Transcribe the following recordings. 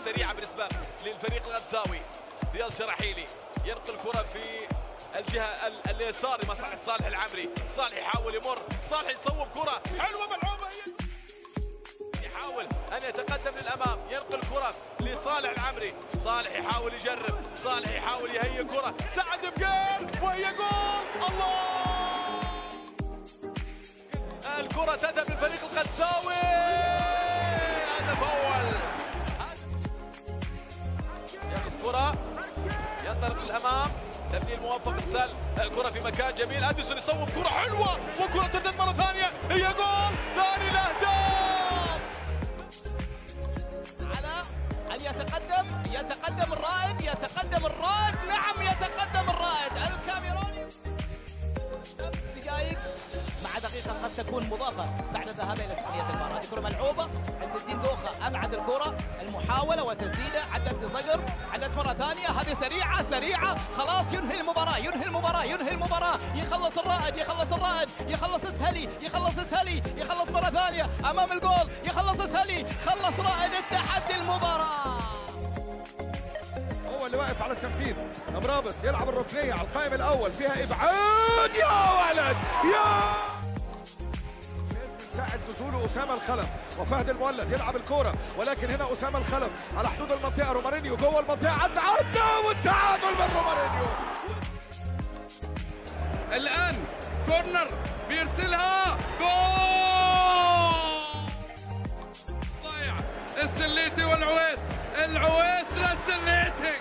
السريعه بالنسبة للفريق الغزاوي. رياض جراحيلي ينقل الكرة في الجهة ال- اليسار لمصلحه صالح العمري. صالح يحاول يمر. صالح يصوب كرة. حلوة ملعوبة. يحاول أن يتقدم للأمام. ينقل الكرة لصالح العمري. صالح يحاول يجرب. صالح يحاول يهيئ كرة. سعد بجول وهي جول. الله! الكرة تذهب للفريق القدساوي هدف اول ينطلق للامام تبديل موفق سل الكرة في مكان جميل. أديسون يصوب كرة حلوة وكرة تردد مرة ثانية. هي جول. ثاني الأهداف. على أن يتقدم يتقدم الرائد. يتقدم تكون مضافة بعد الذهاب إلى تحلية المباراة هذه كرة ملعوبة عز الدين دوخة أبعد الكرة المحاولة وتسديدة عدت لصقر عدت مرة ثانية هذه سريعة سريعة خلاص ينهي المباراة ينهي المباراة ينهي المباراة يخلص الرائد يخلص الرائد يخلص اسهلي يخلص اسهلي يخلص مرة ثانية أمام الجول يخلص اسهلي خلص رائد التحدي المباراة. هو اللي واقف على التنفيذ مرابط يلعب الركنية على القائم الأول فيها إبعاد يا ولد! يا! نزوله أسامة الخلف. وفهد المولد يلعب الكورة. ولكن هنا أسامة الخلف على حدود المنطقة. رومارينيو جوه المنطقة. عدى عدى والتعادل من رومارينيو. الآن corner بيرسلها. جول! ضايع. السليتي والعويس. العويس للسليتي.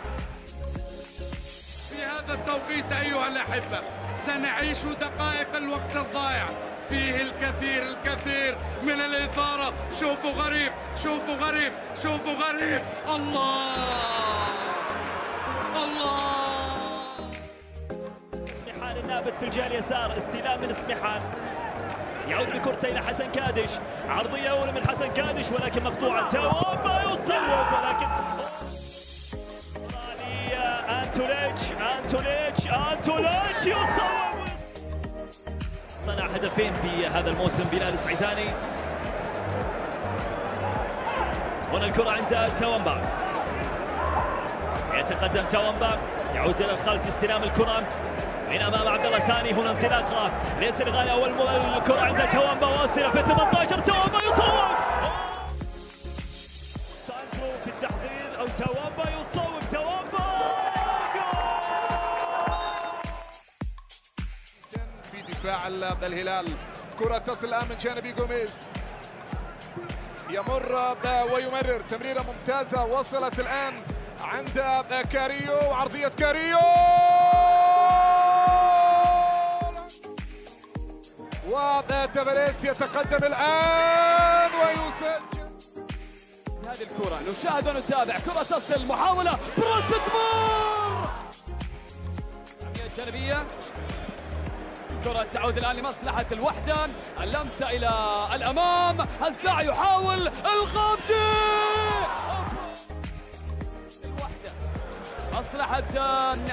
في هذا التوقيت أيها الأحبة سنعيش دقائق الوقت الضائع. فيه الكثير الكثير من الإثارة. شوفوا غريب شوفوا غريب شوفوا غريب. الله! الله! سمحان النابت في الجهه اليسار استلام من سمحان يعود بكرته إلى حسن كادش. عرضية اولى من حسن كادش ولكن مقطوعة. توبا يصوب ولكن أنتوليتش أنتوليتش. صنع هدفين في هذا الموسم بلال سعيداني هنا الكرة عند توامبا يتقدم توامبا يعود إلى الخلف استلام الكرة من أمام عبد الله ساني. هنا انطلاقة ليس الغالي أول الكرة عند توامبا واصلة في 18 توامبا يصوت دفاع ال- الهلال. كرة تصل الآن من جانب جوميز. يمر ويمرر. تمريرة ممتازة وصلت الآن عند كاريو وعرضية كاريو! وتفريس يتقدم الآن ويسجل. هذه الكرة نشاهد ونتابع. كرة تصل محاولة براسة جانبية كرة تعود الآن لمصلحة الوحدة اللمسة إلى الأمام. الساعي يحاول الغامدي الوحدة مصلحة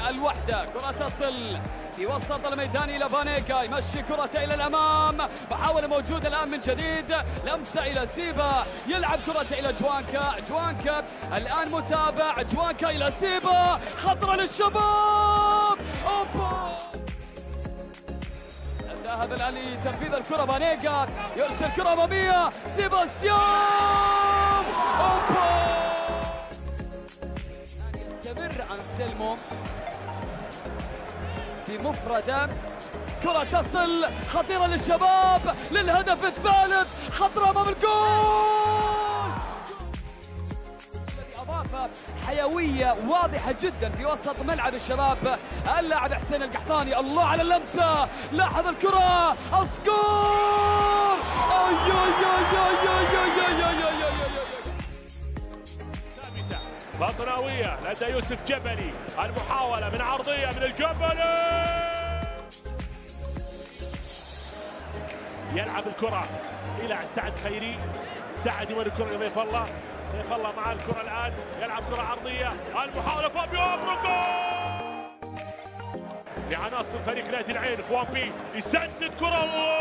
الوحدة. كرة تصل في وسط الميدان إلى فانيكا. يمشي كرة إلى الأمام. محاولة موجودة الآن من جديد. لمسة إلى سيبا. يلعب كرة إلى جوانكا. جوانكا الآن متابع. جوانكا إلى سيبا. خطرة للشباب. أوبا. ذهب الآن لتنفيذ الكرة بانيكا يرسل كرة أمامية. سيباستيان الآن يستمر أنسلمو بمفردة. كرة تصل. خطيرة للشباب. للهدف الثالث. خطرة أمام الجول. حيوية واضحة جدا في وسط ملعب الشباب اللاعب حسين القحطاني الله على اللمسة لاحظ الكرة أسكور بطراوية لدى يوسف جبلي المحاولة من عرضية من الجبلي يلعب الكرة إلى سعد خيري سعد يمر الكرة لضيف الله ضيف الله مع الكرة الآن يلعب كرة عرضية المحاولة فابيو أبروكو! لعناصر فريق نادي العين خوان بي يسدد كرة الله